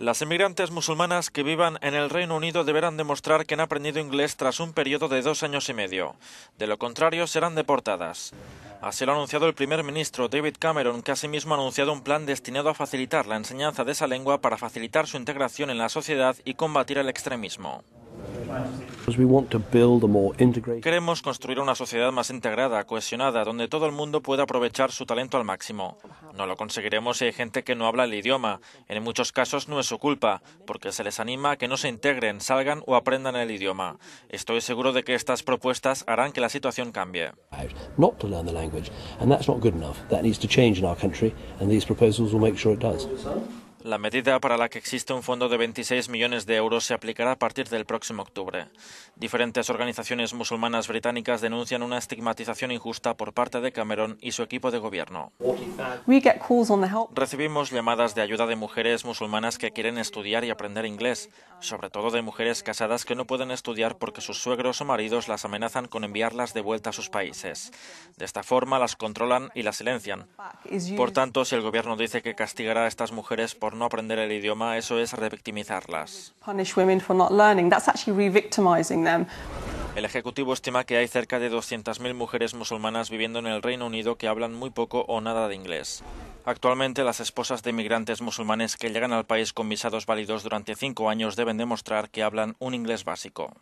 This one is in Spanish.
Las inmigrantes musulmanas que vivan en el Reino Unido deberán demostrar que han aprendido inglés tras un periodo de dos años y medio. De lo contrario, serán deportadas. Así lo ha anunciado el primer ministro David Cameron, que asimismo ha anunciado un plan destinado a facilitar la enseñanza de esa lengua para facilitar su integración en la sociedad y combatir el extremismo. Queremos construir una sociedad más integrada, cohesionada, donde todo el mundo pueda aprovechar su talento al máximo. No lo conseguiremos si hay gente que no habla el idioma. En muchos casos no es su culpa, porque se les anima a que no se integren, salgan o aprendan el idioma. Estoy seguro de que estas propuestas harán que la situación cambie. La medida para la que existe un fondo de 26 millones de euros se aplicará a partir del próximo octubre. Diferentes organizaciones musulmanas británicas denuncian una estigmatización injusta por parte de Cameron y su equipo de gobierno. Recibimos llamadas de ayuda de mujeres musulmanas que quieren estudiar y aprender inglés, sobre todo de mujeres casadas que no pueden estudiar porque sus suegros o maridos las amenazan con enviarlas de vuelta a sus países. De esta forma las controlan y las silencian. Por tanto, si el gobierno dice que castigará a estas mujeres por no aprender el idioma, eso es revictimizarlas. El Ejecutivo estima que hay cerca de 200.000 mujeres musulmanas viviendo en el Reino Unido que hablan muy poco o nada de inglés. Actualmente, las esposas de inmigrantes musulmanes que llegan al país con visados válidos durante cinco años deben demostrar que hablan un inglés básico.